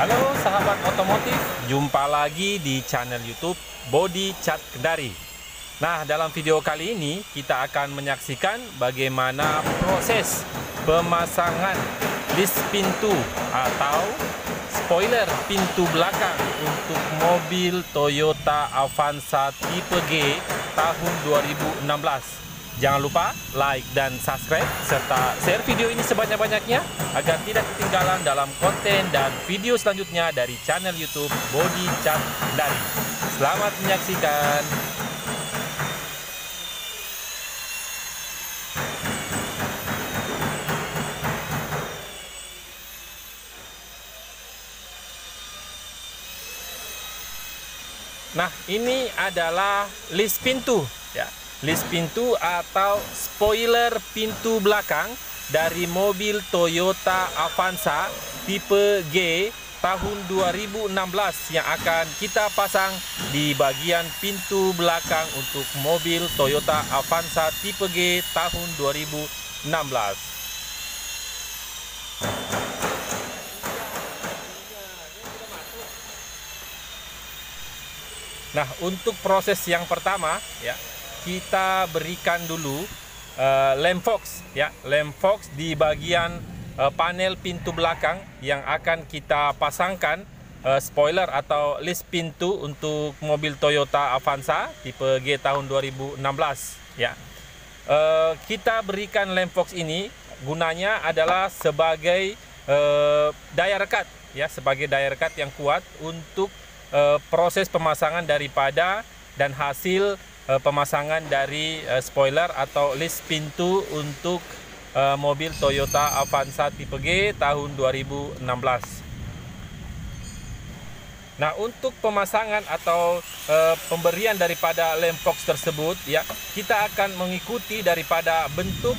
Halo sahabat otomotif, jumpa lagi di channel YouTube Body Chat Kendari. Nah, dalam video kali ini kita akan menyaksikan bagaimana proses pemasangan list pintu atau spoiler pintu belakang untuk mobil Toyota Avanza tipe G tahun 2016. Jangan lupa like dan subscribe serta share video ini sebanyak-banyaknya agar tidak ketinggalan dalam konten dan video selanjutnya dari channel YouTube Body Chat Dari. Selamat menyaksikan. Nah, ini adalah list pintu ya list pintu atau spoiler pintu belakang dari mobil Toyota Avanza tipe G tahun 2016 yang akan kita pasang di bagian pintu belakang untuk mobil Toyota Avanza tipe G tahun 2016. Nah, untuk proses yang pertama ya, kita berikan dulu uh, lem fox ya lem fox di bagian uh, panel pintu belakang yang akan kita pasangkan uh, spoiler atau list pintu untuk mobil Toyota Avanza tipe G tahun 2016 ya. Uh, kita berikan lem fox ini gunanya adalah sebagai uh, daya rekat ya sebagai daya rekat yang kuat untuk uh, proses pemasangan daripada dan hasil pemasangan dari uh, spoiler atau list pintu untuk uh, mobil Toyota Avanza tipe G tahun 2016. Nah, untuk pemasangan atau pemberian daripada lem box tersebut ya, kita akan mengikuti daripada bentuk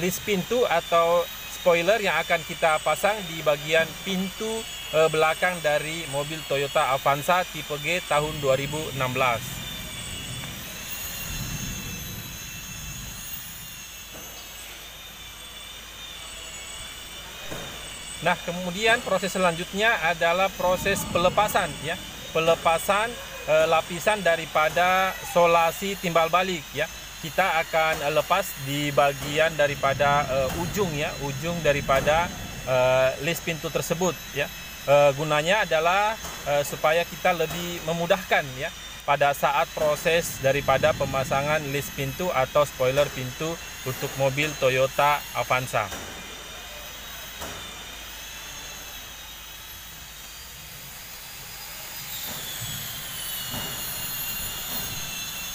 list pintu atau spoiler yang akan kita pasang di bagian pintu belakang dari mobil Toyota Avanza tipe G tahun 2016. Nah, kemudian proses selanjutnya adalah proses pelepasan ya. Pelepasan e, lapisan daripada solasi timbal balik ya. Kita akan lepas di bagian daripada e, ujung ya, ujung daripada e, list pintu tersebut ya. E, gunanya adalah e, supaya kita lebih memudahkan ya pada saat proses daripada pemasangan list pintu atau spoiler pintu untuk mobil Toyota Avanza.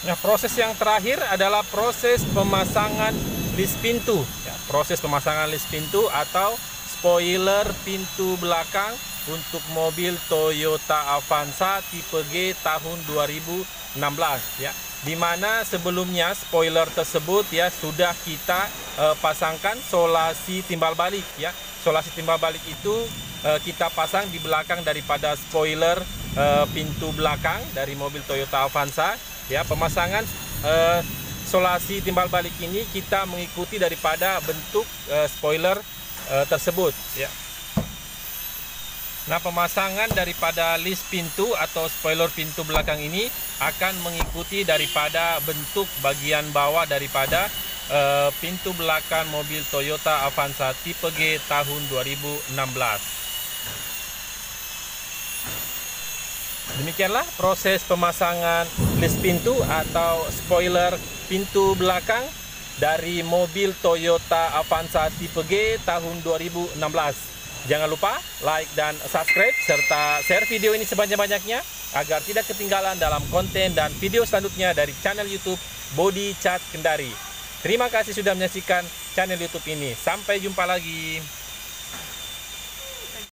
Nah, proses yang terakhir adalah proses pemasangan list pintu. Ya, proses pemasangan list pintu atau spoiler pintu belakang untuk mobil Toyota Avanza tipe G tahun 2016 ya. Di mana sebelumnya spoiler tersebut ya sudah kita uh, pasangkan solasi timbal balik ya. Solasi timbal balik itu uh, kita pasang di belakang daripada spoiler uh, pintu belakang dari mobil Toyota Avanza ya pemasangan uh, solasi timbal balik ini kita mengikuti daripada bentuk uh, spoiler uh, tersebut. Ya. Nah pemasangan daripada list pintu atau spoiler pintu belakang ini akan mengikuti daripada bentuk bagian bawah daripada uh, pintu belakang mobil Toyota Avanza tipe G tahun 2016 Demikianlah proses pemasangan list pintu atau spoiler pintu belakang dari mobil Toyota Avanza tipe G tahun 2016. Jangan lupa like dan subscribe serta share video ini sebanyak-banyaknya agar tidak ketinggalan dalam konten dan video selanjutnya dari channel YouTube Body Chat Kendari. Terima kasih sudah menyaksikan channel YouTube ini. Sampai jumpa lagi.